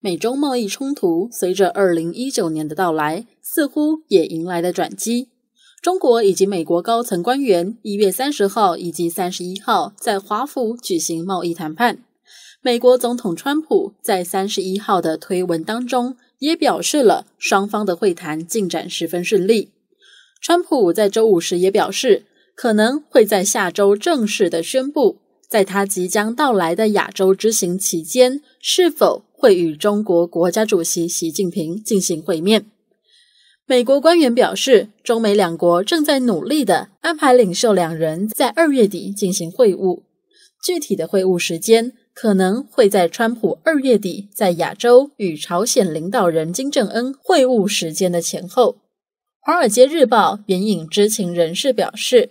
美中贸易冲突随着二零一九年的到来，似乎也迎来了转机。中国以及美国高层官员一月三十号以及三十一号在华府举行贸易谈判。美国总统川普在三十一号的推文当中也表示了双方的会谈进展十分顺利。川普在周五时也表示，可能会在下周正式的宣布，在他即将到来的亚洲之行期间，是否会与中国国家主席习近平进行会面。美国官员表示，中美两国正在努力的安排领袖两人在二月底进行会晤，具体的会晤时间可能会在川普二月底在亚洲与朝鲜领导人金正恩会晤时间的前后。《华尔街日报》援引知情人士表示，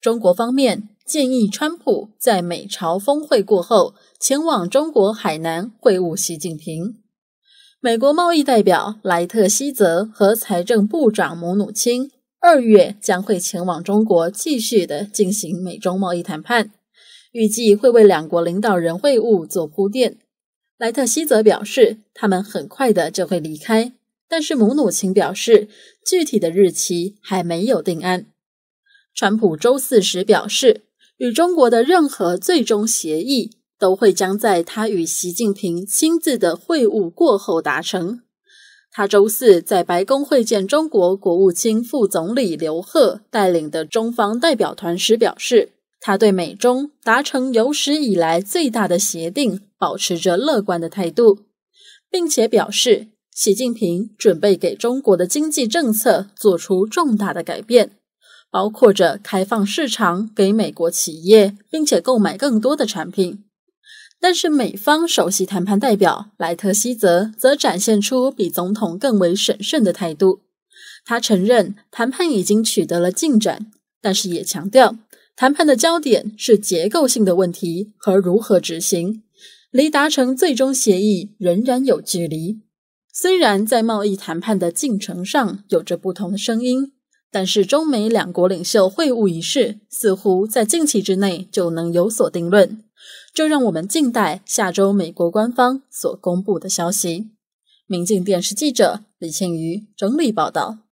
中国方面建议川普在美朝峰会过后前往中国海南会晤习近平。美国贸易代表莱特希泽和财政部长姆努钦二月将会前往中国，继续的进行美中贸易谈判，预计会为两国领导人会晤做铺垫。莱特希泽表示，他们很快的就会离开，但是姆努钦表示，具体的日期还没有定案。川普周四时表示，与中国的任何最终协议。都会将在他与习近平亲自的会晤过后达成。他周四在白宫会见中国国务卿副总理刘鹤带领的中方代表团时表示，他对美中达成有史以来最大的协定保持着乐观的态度，并且表示，习近平准备给中国的经济政策做出重大的改变，包括着开放市场给美国企业，并且购买更多的产品。但是，美方首席谈判代表莱特希泽则展现出比总统更为审慎的态度。他承认谈判已经取得了进展，但是也强调谈判的焦点是结构性的问题和如何执行，离达成最终协议仍然有距离。虽然在贸易谈判的进程上有着不同的声音，但是中美两国领袖会晤一事似乎在近期之内就能有所定论。就让我们静待下周美国官方所公布的消息。民进电视记者李庆瑜整理报道。